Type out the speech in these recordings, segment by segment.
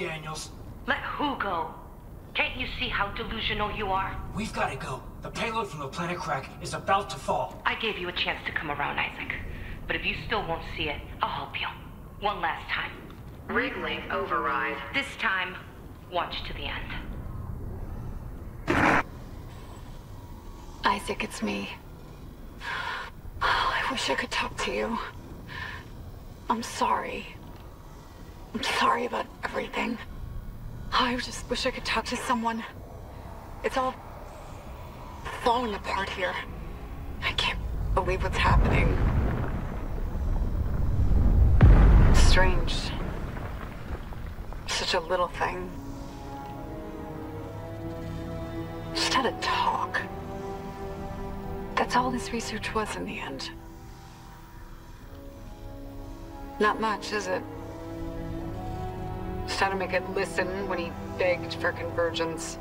Daniels. Let who go? Can't you see how delusional you are? We've got to go. The payload from the planet crack is about to fall. I gave you a chance to come around, Isaac. But if you still won't see it, I'll help you. One last time. Rig link override. This time, watch to the end. Isaac, it's me. Oh, I wish I could talk to you. I'm sorry. I'm sorry about everything. I just wish I could talk to someone. It's all falling apart here. I can't believe what's happening. Strange. Such a little thing. Just had a talk. That's all this research was in the end. Not much, is it? How to make it listen when he begged for convergence.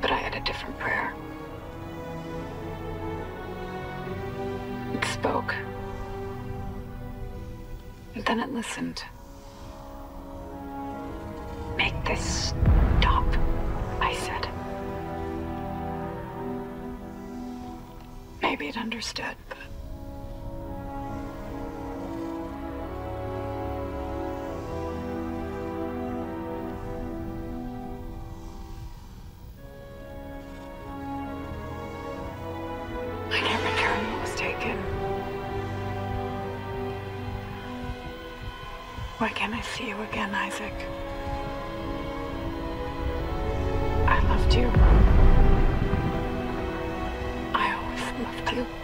But I had a different prayer. It spoke. And then it listened. Make this stop, I said. Maybe it understood, Why can't I see you again, Isaac? I loved you. I always loved you.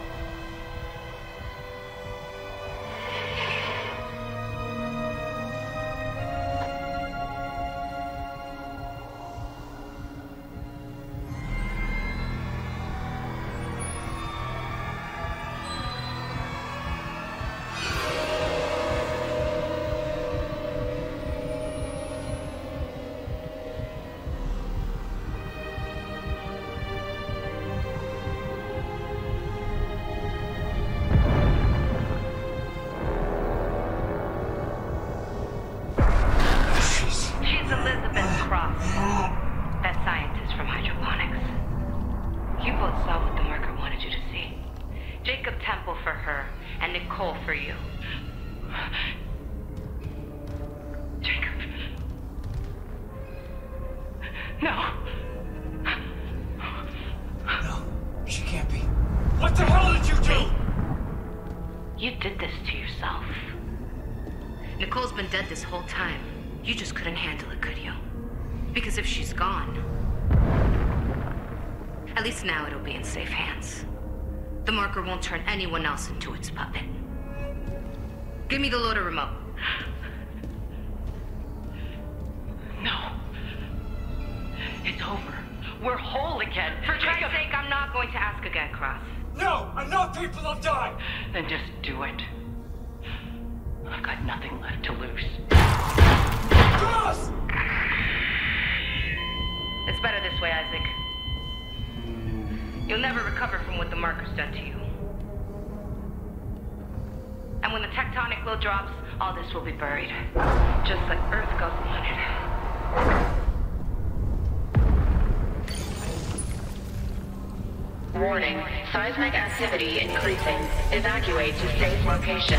Least now it'll be in safe hands. The marker won't turn anyone else into its puppet. Give me the loader remote. No. It's over. We're whole again. For Christ's sake, I'm not going to ask again, Cross. No! Enough people have died! Then just do it. I've got nothing left to lose. Cross! It's better this way, Isaac. You'll never recover from what the marker's done to you. And when the tectonic load drops, all this will be buried. Just like Earth goes wanted. Warning, seismic activity increasing. Evacuate to safe location.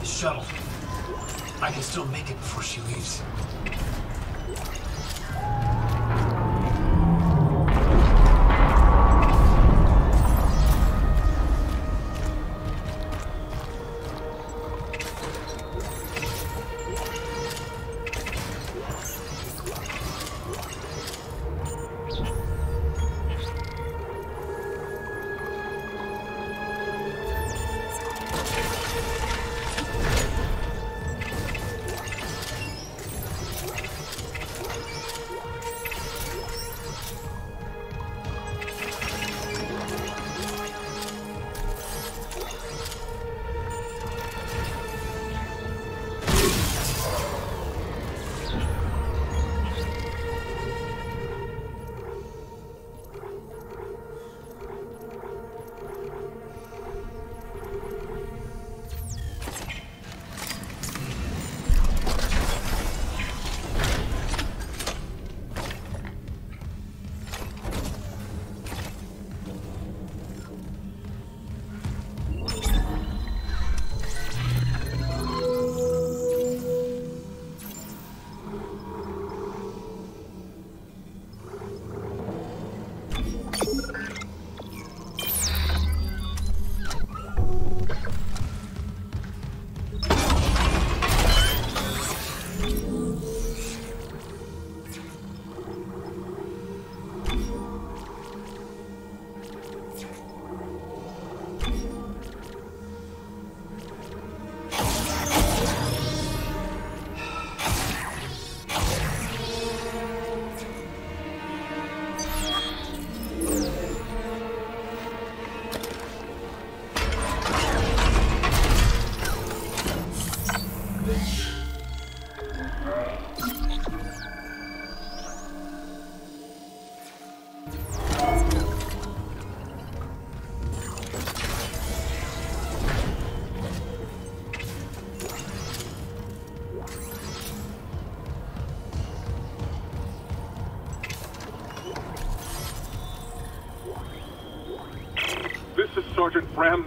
The shuttle. I can still make it before she leaves.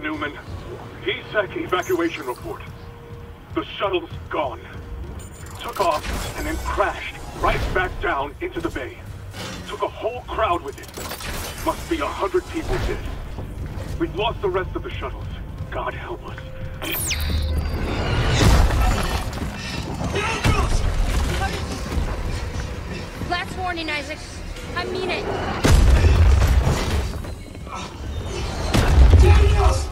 Sergeant Bram Newman. DSEC evacuation report. The shuttle's gone. Took off and then crashed right back down into the bay. Took a whole crowd with it. Must be a hundred people dead. We've lost the rest of the shuttles. God help us. Last warning, Isaac. I mean it. Got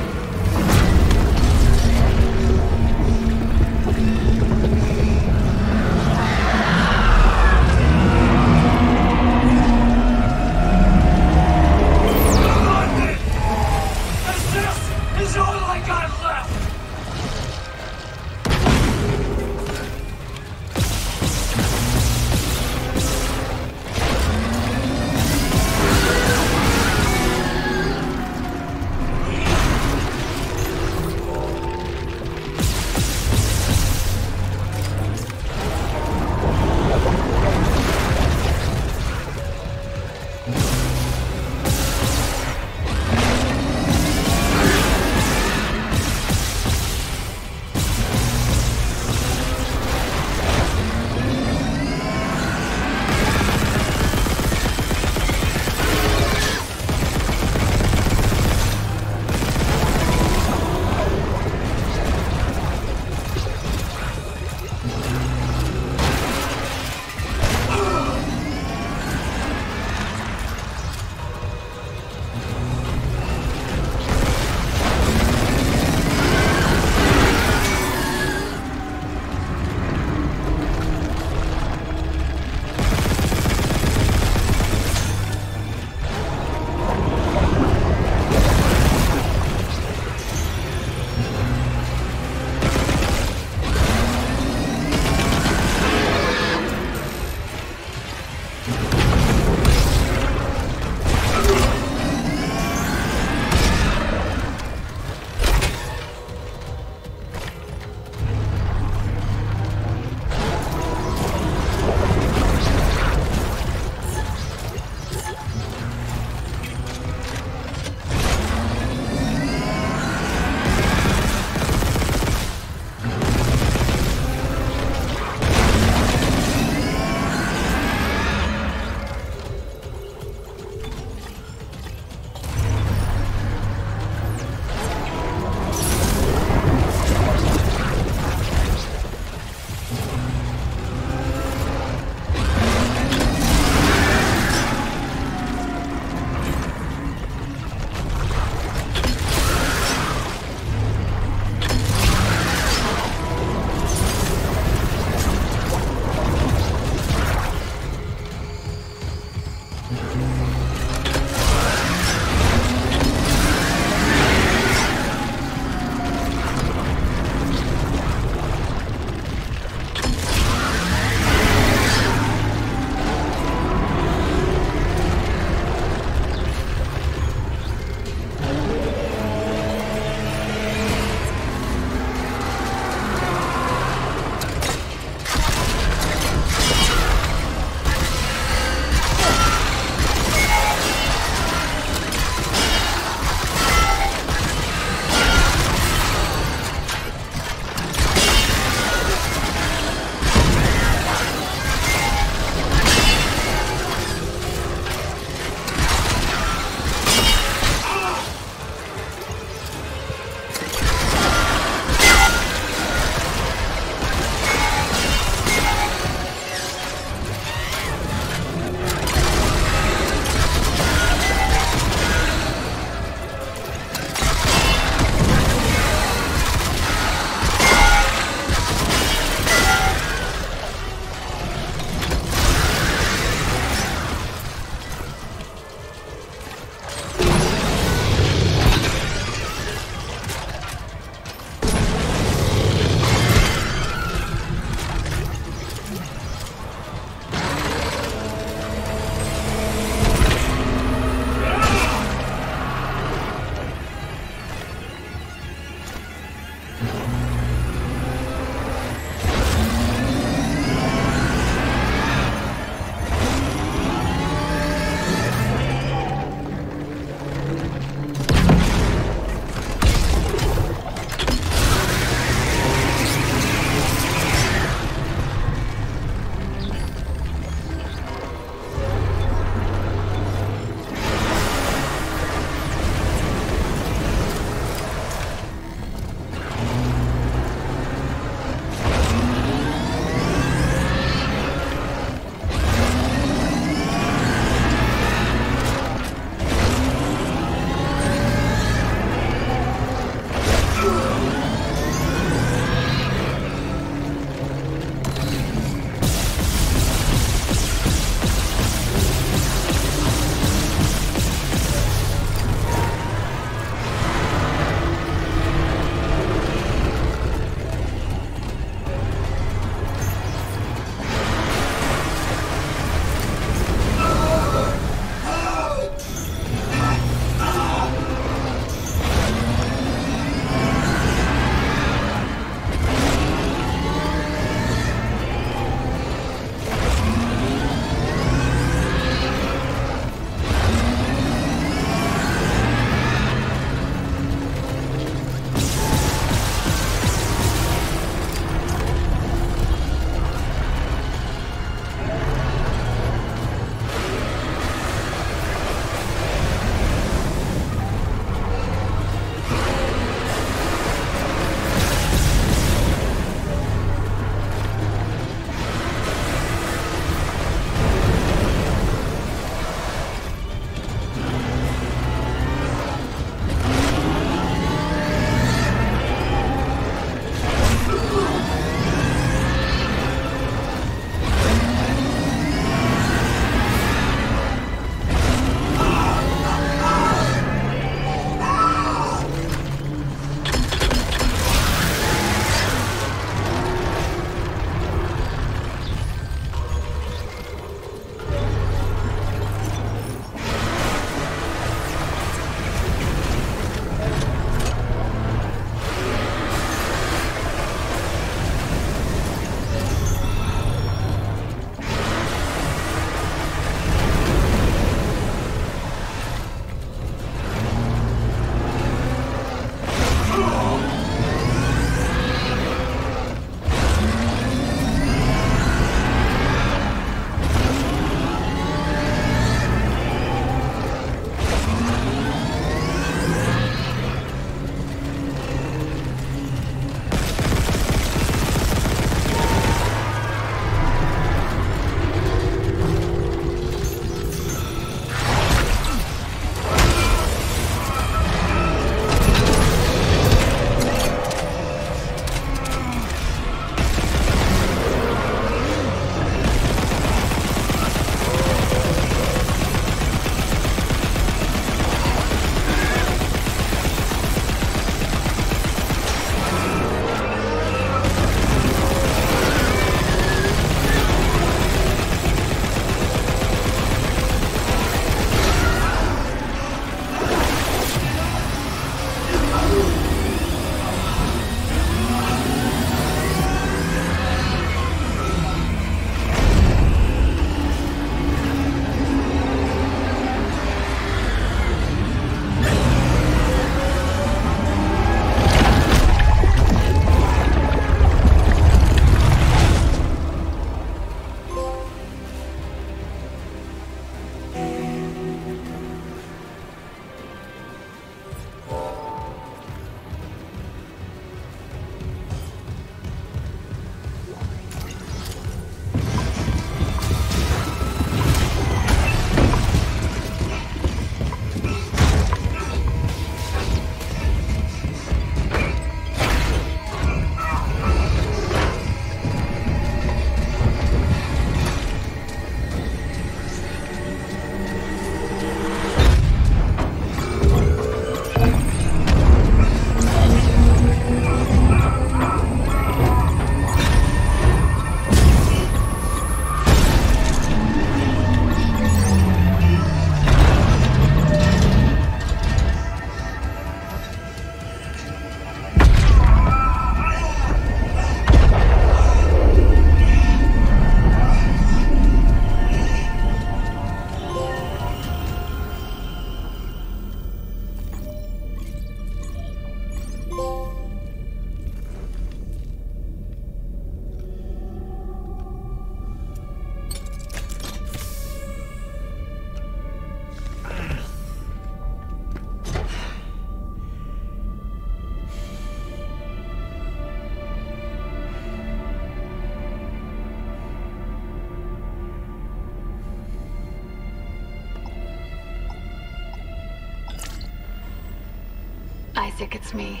me.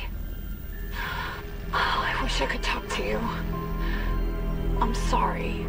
Oh, I wish I could talk to you. I'm sorry.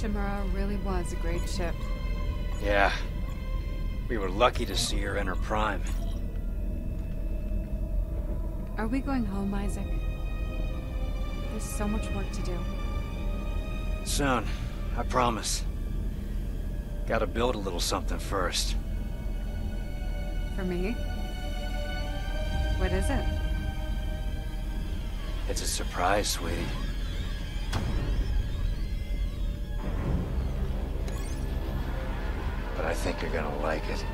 The Ishimura really was a great ship. Yeah. We were lucky to see her in her prime. Are we going home, Isaac? There's so much work to do. Soon. I promise. Gotta build a little something first. For me? What is it? It's a surprise, sweetie. Think you're gonna like it.